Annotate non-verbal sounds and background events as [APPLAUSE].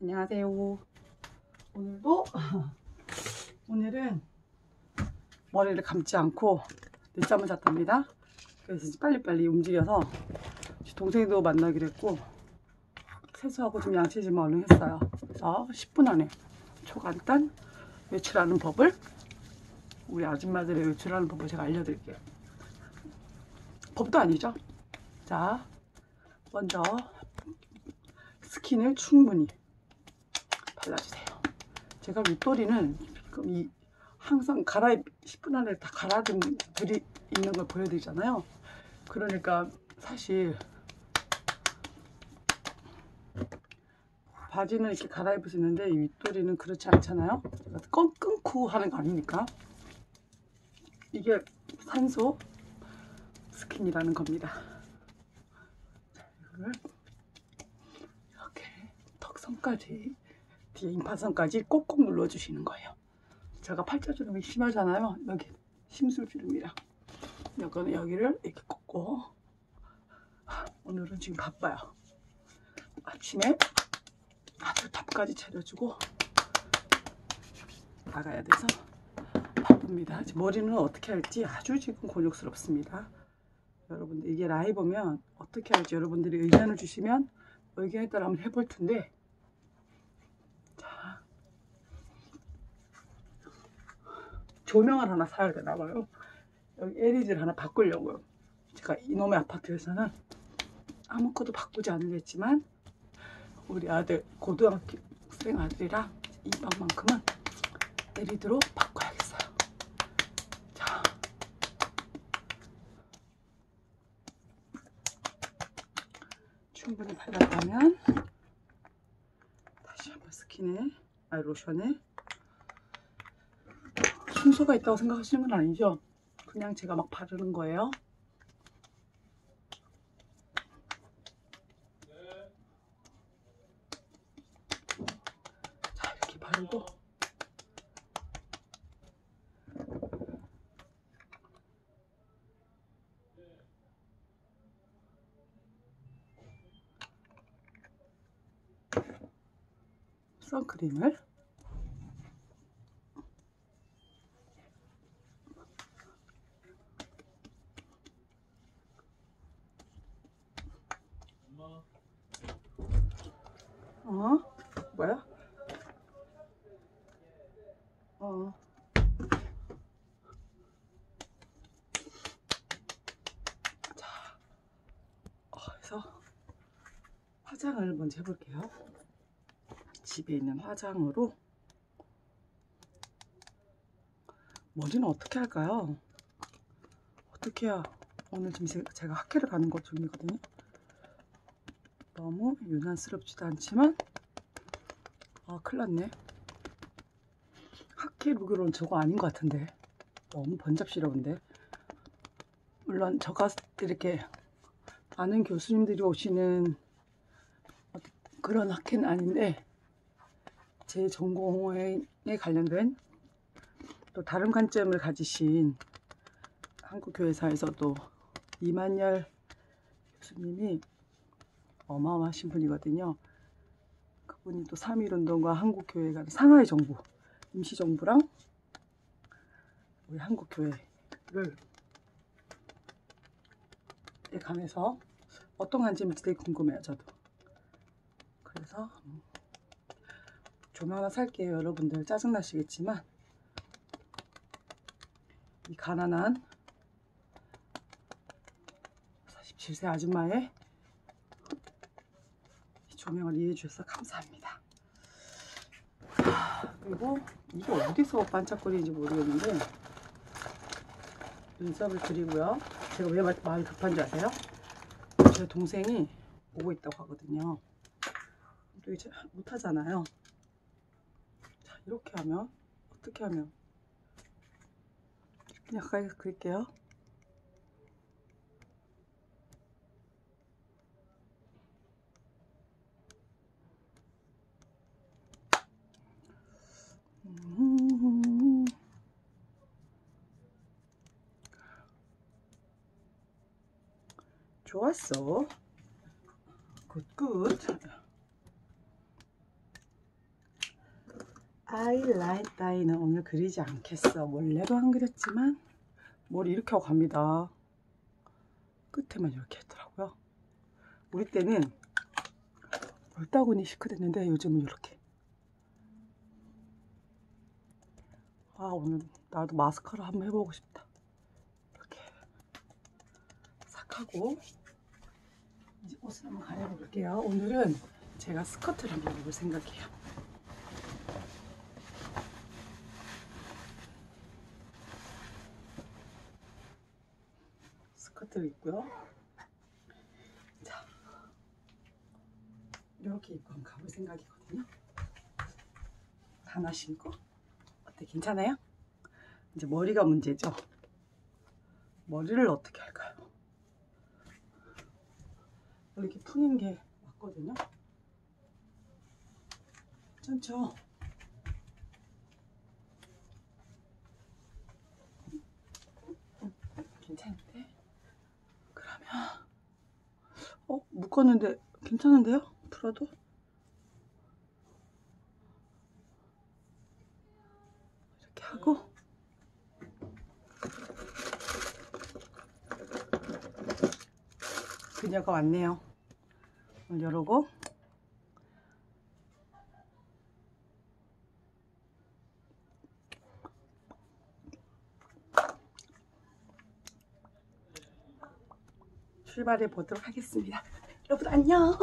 안녕하세요. 오늘도 [LAUGHS] 오늘은 머리를 감지 않고 늦잠을 잤답니다. 그래서 빨리빨리 움직여서 동생도 만나기로 했고 세수하고 좀 양치 좀 얼른 했어요. 그래서 10분 안에 초간단 외출하는 법을 우리 아줌마들의 외출하는 법을 제가 알려드릴게요. 법도 아니죠. 자, 먼저 스킨을 충분히 발라주세요. 제가 윗도리는 지금 이 항상 갈아입 10분 안에 다 갈아든 들이 있는 걸 보여드리잖아요. 그러니까 사실 바지는 이렇게 갈아입을 수 있는데 이 윗도리는 그렇지 않잖아요. 제가 끊, 끊고 하는 거 아니니까 이게 산소 스킨이라는 겁니다. 자, 이거를 이렇게 턱선까지 임파선까지 꼭꼭 눌러주시는 거예요. 제가 팔자주름이 심하잖아요. 여기 심술주름이랑 여기는 여기를 이렇게 꽂고 오늘은 지금 바빠요. 아침에 아주 밥까지 차려주고 나가야 돼서 바쁩니다. 머리는 어떻게 할지 아주 지금 곤욕스럽습니다. 여러분들 이게 라이브면 어떻게 할지 여러분들이 의견을 주시면 의견에 따라 한번 해볼 텐데 조명을 하나 사야 되나 봐요. 여기 LED를 하나 바꾸려고요. 제가 이놈의 아파트에서는 아무것도 바꾸지 않으겠지만 우리 아들 고등학생 아들이라 이 방만큼은 LED로 바꿔야겠어요. 자, 충분히 발랐다면 다시 한번 스킨에 아 로션에 순서가 있다고 생각하시는 건 아니죠? 그냥 제가 막 바르는 거예요. 자 이렇게 바르고 선크림을 어? 뭐야? 어. 자, 어, 그래서 화장을 먼저 해볼게요. 집에 있는 화장으로 머리는 어떻게 할까요? 어떻게 해야 오늘 지금 제- 제가 학회를 가는 것 중이거든요. 너무 유난스럽지도 않지만 아 큰일 났네. 학회 룩으로는 저거 아닌 것 같은데. 너무 번잡스러운데. 물론 저가 이렇게 아는 교수님들이 오시는 그런 학회는 아닌데 제 전공에 관련된 또 다른 관점을 가지신 한국교회사에서도 이만열 교수님이 어마어마하신 분이거든요. 그분이 또 3.1운동과 한국교회가 상하이 정부, 임시정부랑 우리 한국교회를 에 관해서 어떤 관점일지 되게 궁금해요, 저도. 그래서 음, 조명 하나 살게요, 여러분들. 짜증나시겠지만 이 가난한 47세 아줌마의 조명을 이해해 주셔서 감사합니다. 하, 그리고 이게 어디서 반짝거리는지 모르겠는데 눈썹을 그리고요. 제가 왜 마- 마음이 급한 줄 아세요? 제 동생이 오고 있다고 하거든요. 또 이제 못하잖아요. 자 이렇게 하면 어떻게 하면 그냥 가까이 그릴게요. 좋았어. Good good. 아이라인 따위는 오늘 그리지 않겠어. 원래도 안 그렸지만 머리 이렇게 하고 갑니다. 끝에만 이렇게 했더라고요. 우리 때는 멀다구니 시크됐는데 요즘은 이렇게. 아 오늘 나도 마스카라 한번 해보고 싶다. 이렇게 싹 하고 이제 옷을 한번 갈아입을게요. 오늘은 제가 스커트를 한번 입을 생각이에요. 스커트를 입고요. 자, 이렇게 입고 한번 가볼 생각이거든요. 하나 신고 어때? 괜찮아요? 이제 머리가 문제죠. 머리를 어떻게 할까요? 이렇게 푸는 게 맞거든요. 괜찮죠? 괜찮은데? 그러면 어? 묶었는데 괜찮은데요? 풀어도? 이렇게 하고 그녀가 왔네요. 열고 출발해 보도록 하겠습니다. [LAUGHS] 여러분 안녕.